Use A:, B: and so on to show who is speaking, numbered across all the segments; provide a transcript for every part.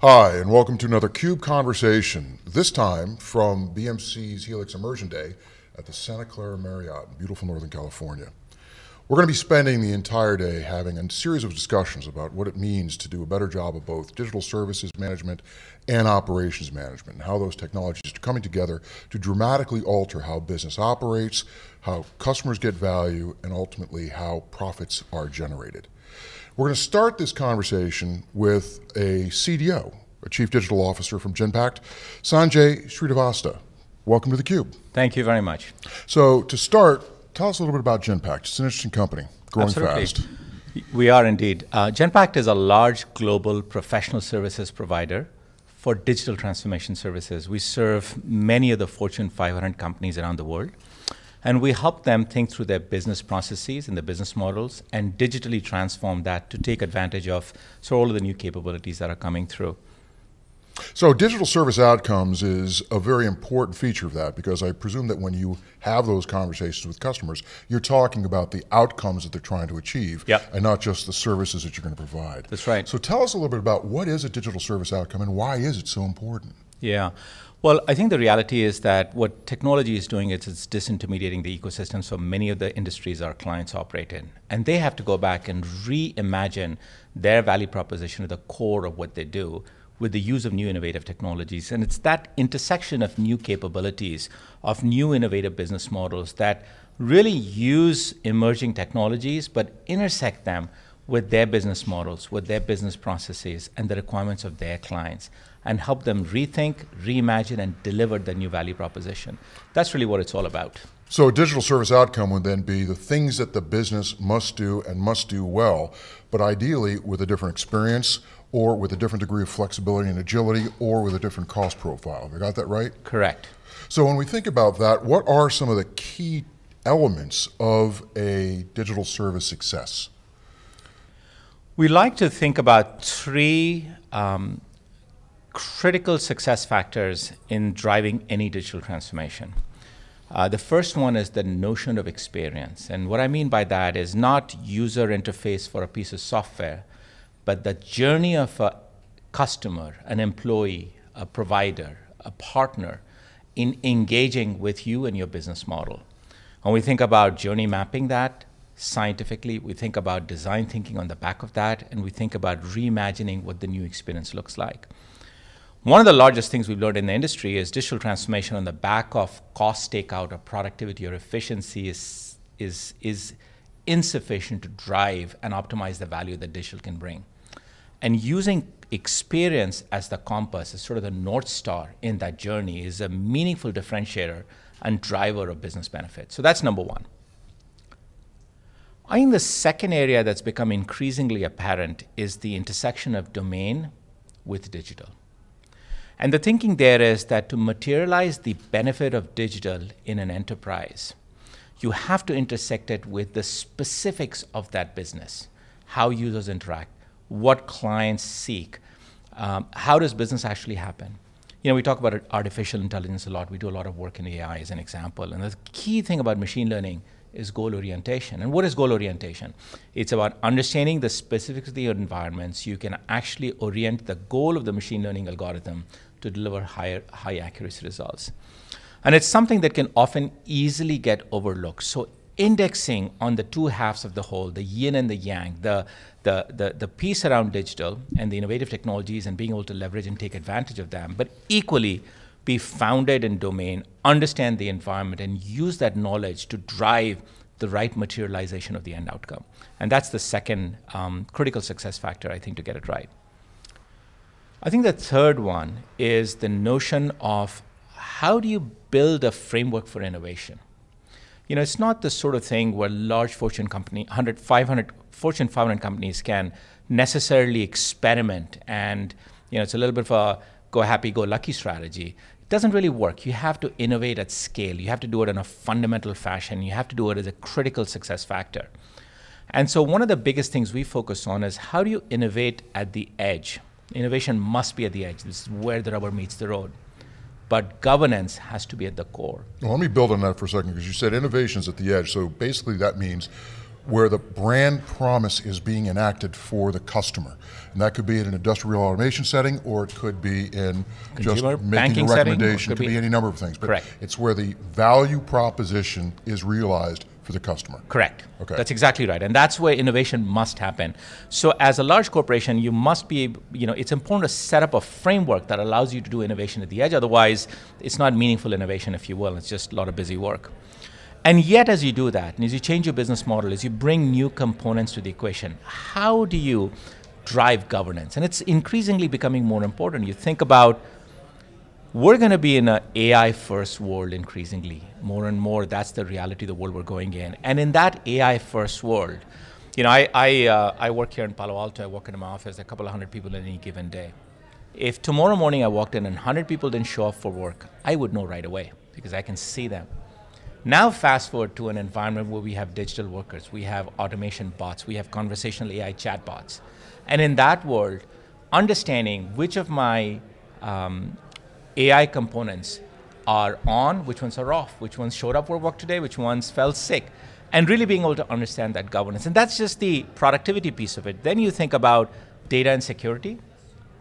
A: Hi, and welcome to another CUBE Conversation, this time from BMC's Helix Immersion Day at the Santa Clara Marriott in beautiful Northern California. We're going to be spending the entire day having a series of discussions about what it means to do a better job of both digital services management and operations management, and how those technologies are coming together to dramatically alter how business operates, how customers get value, and ultimately how profits are generated. We're going to start this conversation with a CDO, a Chief Digital Officer from Genpact, Sanjay Srivastava. Welcome to theCUBE.
B: Thank you very much.
A: So to start, tell us a little bit about Genpact. It's an interesting company, growing
B: Absolutely.
A: fast.
B: We are indeed. Uh, Genpact is a large global professional services provider for digital transformation services. We serve many of the Fortune 500 companies around the world. And we help them think through their business processes and their business models and digitally transform that to take advantage of so all of the new capabilities that are coming through.
A: So digital service outcomes is a very important feature of that because I presume that when you have those conversations with customers, you're talking about the outcomes that they're trying to achieve
B: Yep.
A: and not just the services that you're going to provide.
B: That's right.
A: So tell us a little bit about what is a digital service outcome and why is it so important?
B: Yeah. Well, I think the reality is that what technology is doing is it's disintermediating the ecosystem so many of the industries our clients operate in. And they have to go back and reimagine their value proposition at the core of what they do with the use of new innovative technologies. And it's that intersection of new capabilities, of new innovative business models that really use emerging technologies but intersect them with their business models, with their business processes, and the requirements of their clients, and help them rethink, reimagine, and deliver the new value proposition. That's really what it's all about.
A: So a digital service outcome would then be the things that the business must do and must do well, but ideally with a different experience or with a different degree of flexibility and agility or with a different cost profile. Have I got that right?
B: Correct.
A: So when we think about that, what are some of the key elements of a digital service success?
B: We like to think about three um, critical success factors in driving any digital transformation. Uh, the first one is the notion of experience. And what I mean by that is not user interface for a piece of software, but the journey of a customer, an employee, a provider, a partner in engaging with you and your business model. When we think about journey mapping that scientifically, we think about design thinking on the back of that, and we think about reimagining what the new experience looks like. One of the largest things we've learned in the industry is digital transformation on the back of cost takeout or productivity or efficiency is, is, is insufficient to drive and optimize the value that digital can bring. And using experience as the compass, as sort of the North Star in that journey, is a meaningful differentiator and driver of business benefit. So that's number one. I think the second area that's become increasingly apparent is the intersection of domain with digital. And the thinking there is that to materialize the benefit of digital in an enterprise, you have to intersect it with the specifics of that business, how users interact, what clients seek, um, how does business actually happen. You know, we talk about artificial intelligence a lot. We do a lot of work in AI as an example. And the key thing about machine learning is goal orientation. And what is goal orientation? It's about understanding the specifics of the environments. You can actually orient the goal of the machine learning algorithm to deliver higher, high accuracy results. And it's something that can often easily get overlooked. So indexing on the two halves of the whole, the yin and the yang, the, the, the, the piece around digital and the innovative technologies and being able to leverage and take advantage of them, but equally be founded in domain, understand the environment, and use that knowledge to drive the right materialization of the end outcome. And that's the second um, critical success factor, I think, to get it right. I think the third one is the notion of how do you build a framework for innovation? You know, it's not the sort of thing where large Fortune company, 100, 500, Fortune 500 companies can necessarily experiment and, you know, it's a little bit of a go happy, go lucky strategy. It doesn't really work. You have to innovate at scale. You have to do it in a fundamental fashion. You have to do it as a critical success factor. And so one of the biggest things we focus on is how do you innovate at the edge? Innovation must be at the edge. This is where the rubber meets the road. But governance has to be at the core.
A: Well, let me build on that for a second because you said innovation's at the edge. So basically, that means where the brand promise is being enacted for the customer. And that could be in an industrial automation setting, or it could be in
B: Consumer
A: just making a
B: setting,
A: recommendation. It
B: could
A: could be,
B: be-
A: any number of things. But
B: Correct.
A: it's where the value proposition is realized for the customer.
B: Correct.
A: Okay.
B: That's exactly right, and that's where innovation must happen. So, as a large corporation, you must be, you know, it's important to set up a framework that allows you to do innovation at the edge. Otherwise, it's not meaningful innovation, if you will. It's just a lot of busy work. And yet, as you do that, and as you change your business model, as you bring new components to the equation, how do you drive governance? And it's increasingly becoming more important. You think about we're going to be in an AI first world increasingly. More and more, that's the reality of the world we're going in. And in that AI first world, you know, I, I, uh, I work here in Palo Alto, I work in my office, a couple of hundred people in any given day. If tomorrow morning I walked in and 100 people didn't show up for work, I would know right away because I can see them. Now, fast forward to an environment where we have digital workers, we have automation bots, we have conversational AI chatbots. And in that world, understanding which of my um, AI components are on, which ones are off, which ones showed up for work today, which ones fell sick, and really being able to understand that governance. And that's just the productivity piece of it. Then you think about data and security.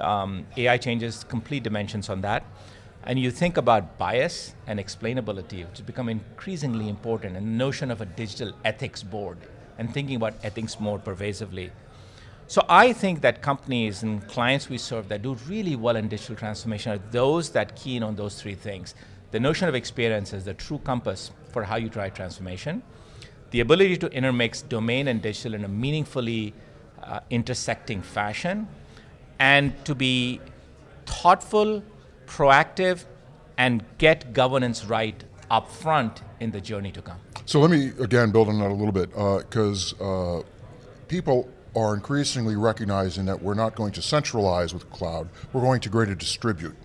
B: Um, AI changes complete dimensions on that. And you think about bias and explainability, which has become increasingly important, and the notion of a digital ethics board and thinking about ethics more pervasively. So I think that companies and clients we serve that do really well in digital transformation are those that keen on those three things. The notion of experience is the true compass for how you drive transformation. The ability to intermix domain and digital in a meaningfully uh, intersecting fashion, and to be thoughtful, proactive, and get governance right up front in the journey to come.
A: So let me again build on that a little bit because uh, people are increasingly recognizing that we're not going to centralize with cloud. We're going to greater distribute.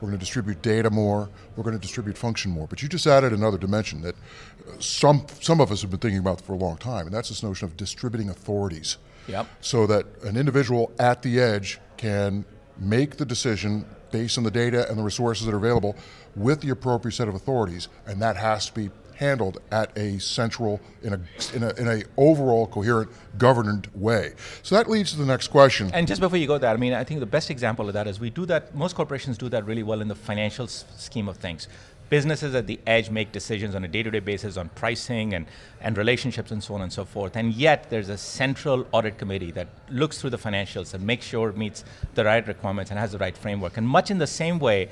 A: We're going to distribute data more. We're going to distribute function more. But you just added another dimension that uh, some some of us have been thinking about for a long time, and that's this notion of distributing authorities.
B: Yep.
A: So that an individual at the edge can make the decision based on the data and the resources that are available with the appropriate set of authorities, and that has to be handled at a central, in a, in a, in a overall coherent, governed way. So that leads to the next question.
B: And just before you go there, I mean, I think the best example of that is we do that, most corporations do that really well in the financial scheme of things. Businesses at the edge make decisions on a day to day basis on pricing and, and relationships and so on and so forth. And yet, there's a central audit committee that looks through the financials and makes sure it meets the right requirements and has the right framework. And much in the same way,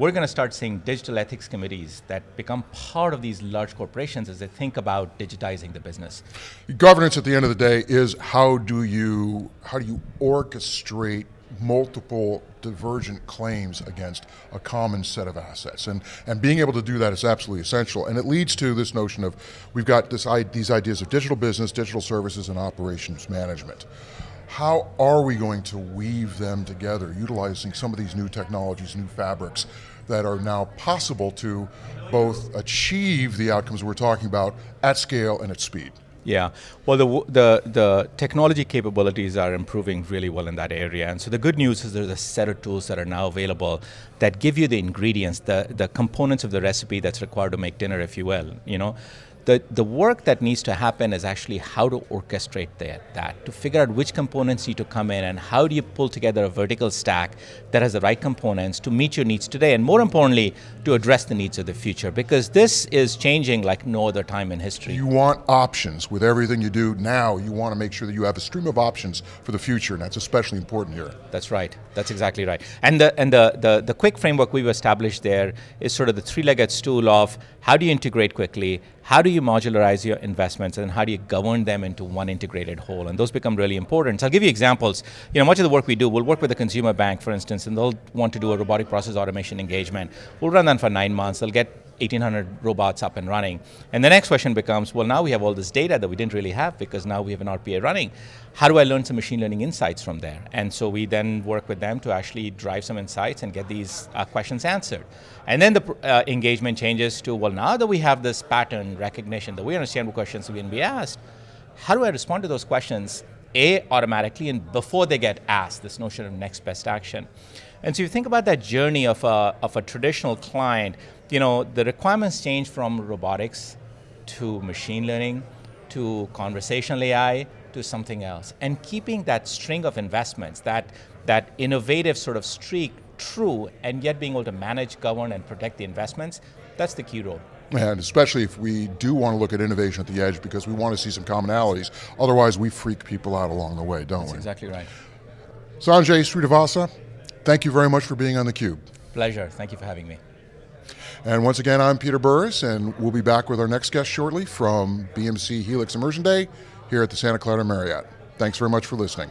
B: we're going to start seeing digital ethics committees that become part of these large corporations as they think about digitizing the business.
A: Governance at the end of the day is how do you how do you orchestrate multiple divergent claims against a common set of assets? And and being able to do that is absolutely essential. And it leads to this notion of we've got this these ideas of digital business digital services and operations management how are we going to weave them together utilizing some of these new technologies new fabrics that are now possible to both achieve the outcomes we're talking about at scale and at speed?
B: Yeah, well, the, the the technology capabilities are improving really well in that area, and so the good news is there's a set of tools that are now available that give you the ingredients, the the components of the recipe that's required to make dinner, if you will. You know, the the work that needs to happen is actually how to orchestrate that that to figure out which components need to come in and how do you pull together a vertical stack that has the right components to meet your needs today, and more importantly, to address the needs of the future, because this is changing like no other time in history.
A: You want options with everything you do now. You want to make sure that you have a stream of options for the future, and that's especially important here.
B: That's right. That's exactly right. And the and the, the the quick framework we've established there is sort of the three-legged stool of how do you integrate quickly, how do you modularize your investments, and how do you govern them into one integrated whole? And those become really important. So I'll give you examples. You know, much of the work we do, we'll work with a consumer bank, for instance, and they'll want to do a robotic process automation engagement. We'll run that for nine months. They'll get 1,800 robots up and running. And the next question becomes, well, now we have all this data that we didn't really have because now we have an RPA running. How do I learn some machine learning insights from there? And so we then work with them to actually drive some insights and get these uh, questions answered. And then the uh, engagement changes to, well, now that we have this pattern recognition, that we understand what questions are going to be asked, how do I respond to those questions, A, automatically, and before they get asked, this notion of next best action. And so you think about that journey of a, of a traditional client, you know, the requirements change from robotics to machine learning to conversational AI to something else. And keeping that string of investments, that, that innovative sort of streak true, and yet being able to manage, govern, and protect the investments, that's the key role.
A: And especially if we do want to look at innovation at the edge because we want to see some commonalities. Otherwise, we freak people out along the way, don't
B: That's
A: we?
B: exactly right.
A: Sanjay Srivastava, thank you very much for being on theCUBE.
B: Pleasure. Thank you for having me.
A: And once again, I'm Peter Burris, and we'll be back with our next guest shortly from BMC Helix Immersion Day here at the Santa Clara Marriott. Thanks very much for listening.